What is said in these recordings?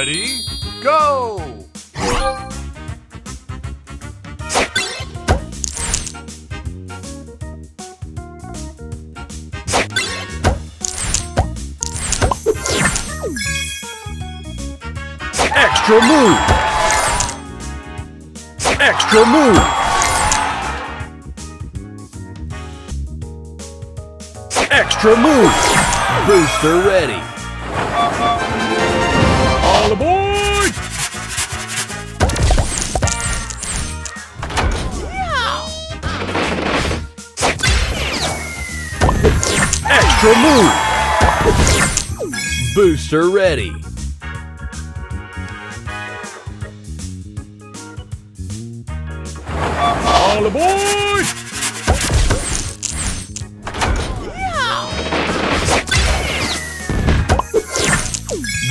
Ready, go! Extra move! Extra move! Extra move! Booster ready! All aboard! Extra move! Booster ready!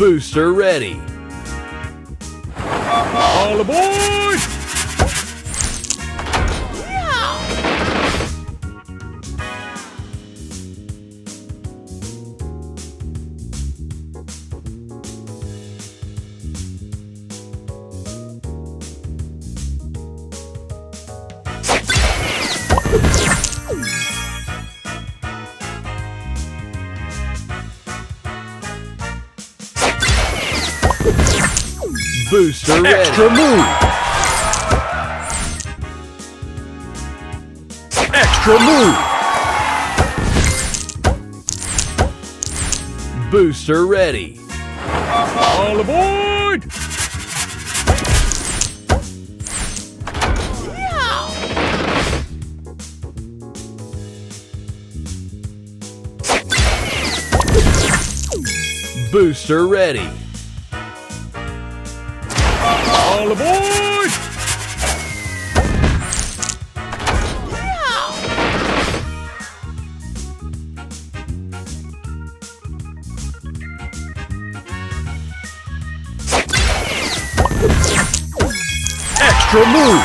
Booster ready. All aboard! Booster ready. Extra move. Extra move. Booster ready. All aboard! Booster ready. All aboard! Extra move!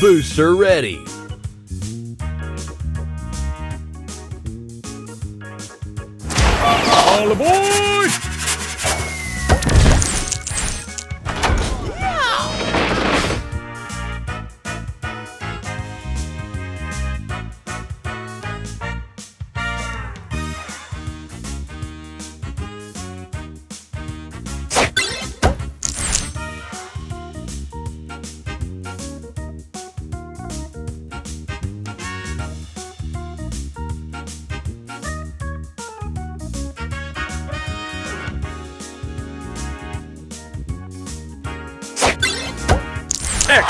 Booster ready.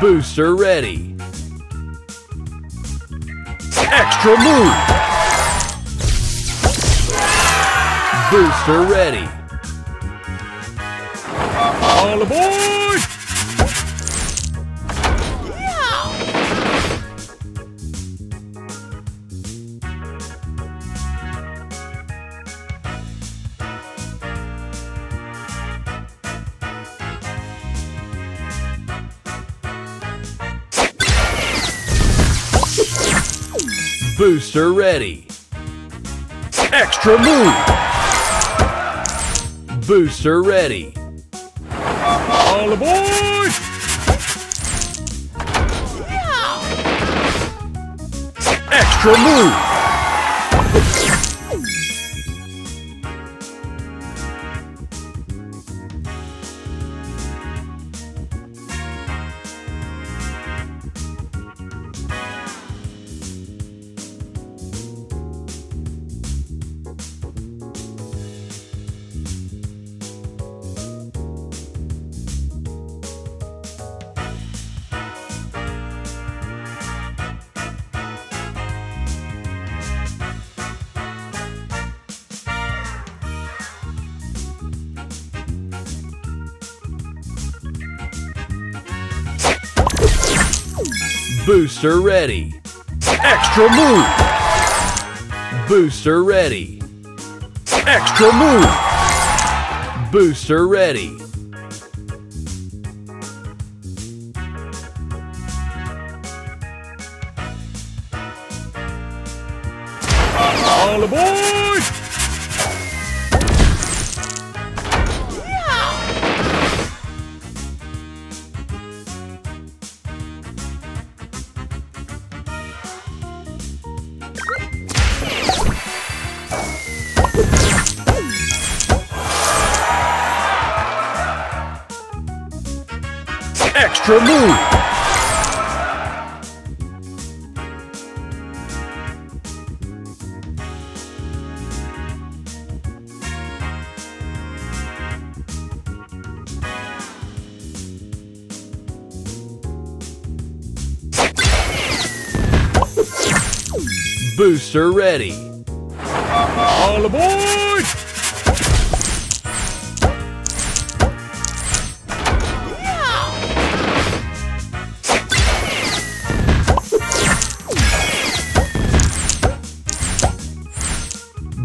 Booster ready. Extra move! Booster ready. All aboard! Booster ready. Extra move! Booster ready. All aboard! Extra move! Booster ready. Extra move. Booster ready. Extra move. Booster ready. All aboard! Booster ready. All aboard!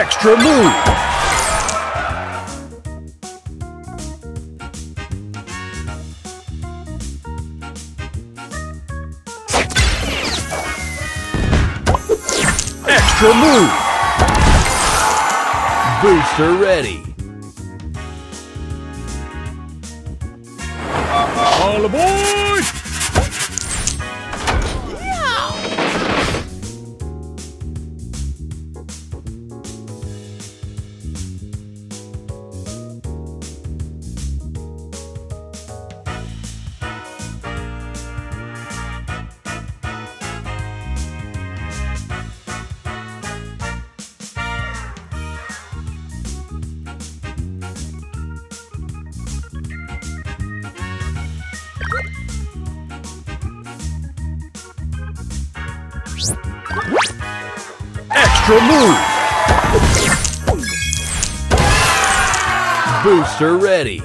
Extra move! Extra move! Booster ready. All aboard! Move! Booster ready.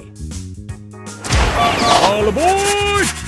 All aboard!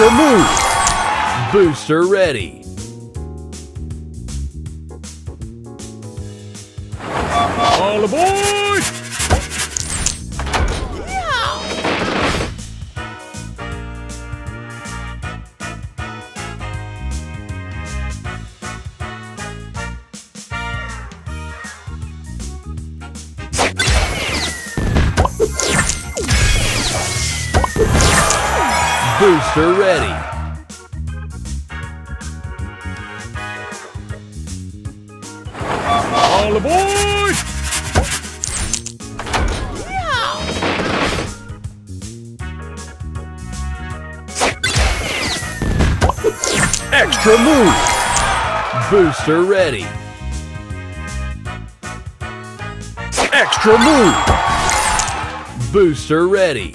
Extra move! Booster ready. All aboard! All aboard! Extra move! Booster ready. Extra move! Booster ready.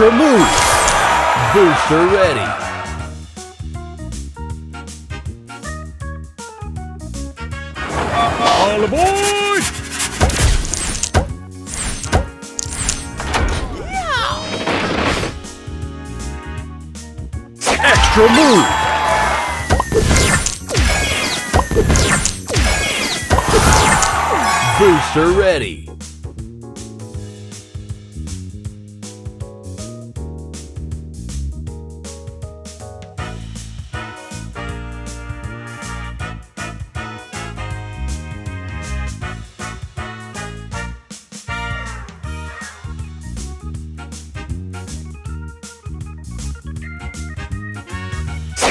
Extra move! Booster ready! All aboard! Extra move! Booster ready!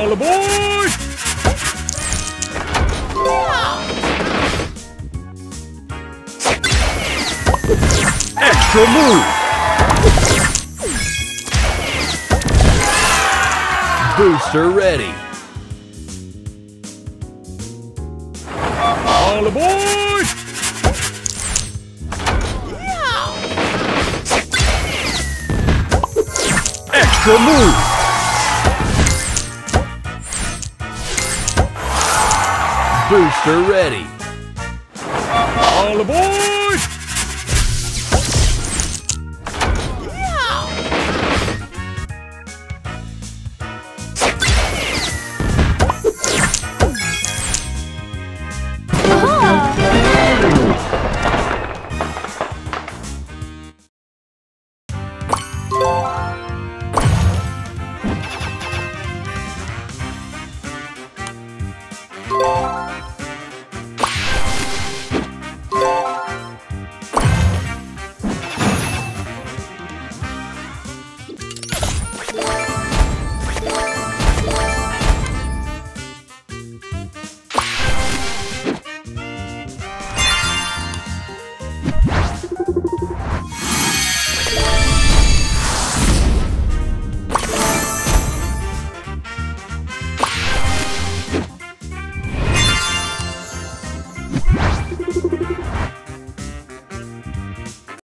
All aboard! Extra move! Booster ready! All aboard! Extra move! Booster ready! All aboard!